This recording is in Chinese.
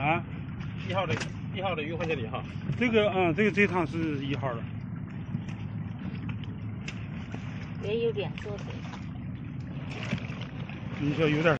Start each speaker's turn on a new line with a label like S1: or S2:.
S1: 啊，
S2: 一号的，一号的鱼放这里哈。
S1: 这个嗯，这个这趟是一号的。
S3: 也有点缩水。
S1: 你说有点。